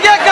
get